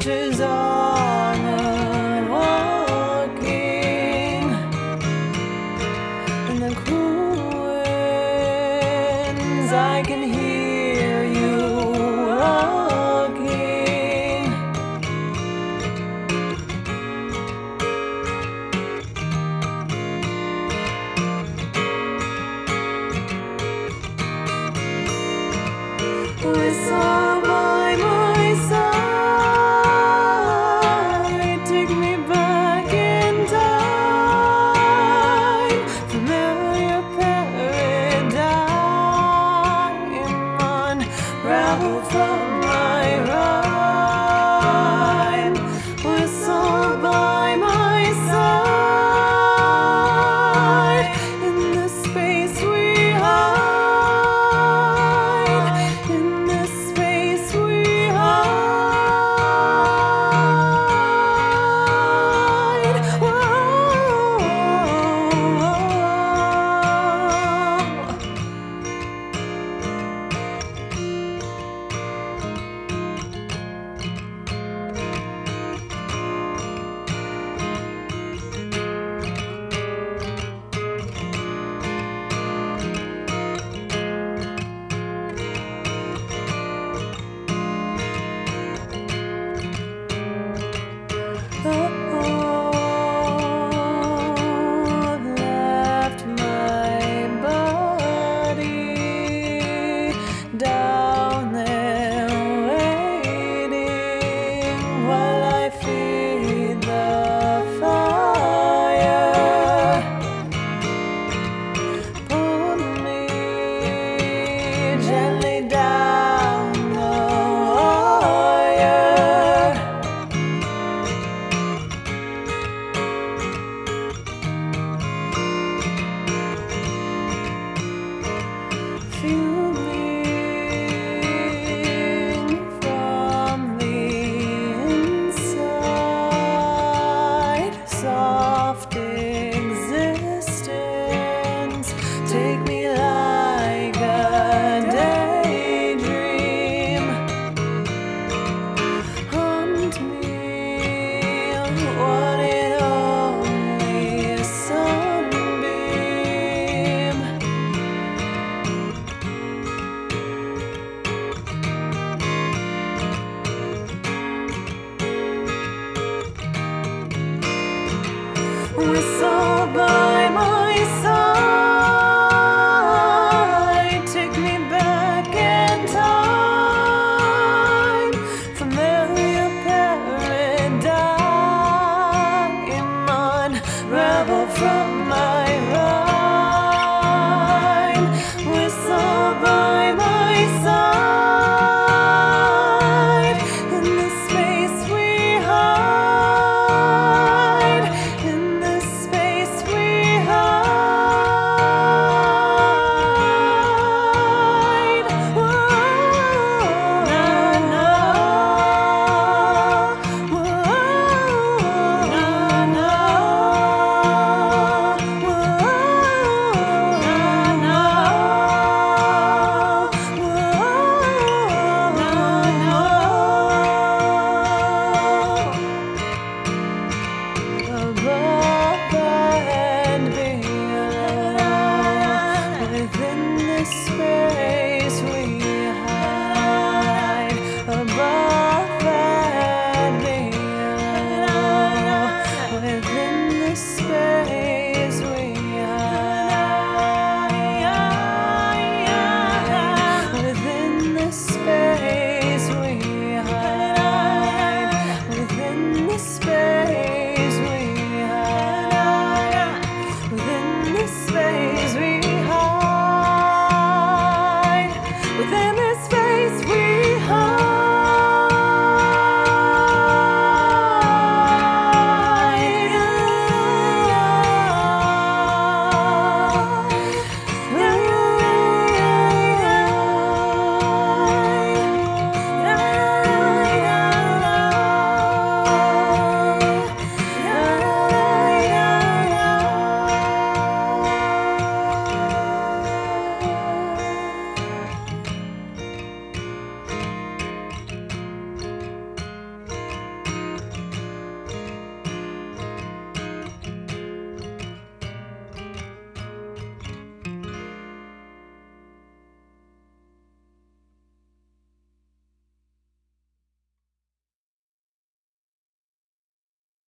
creatures on from space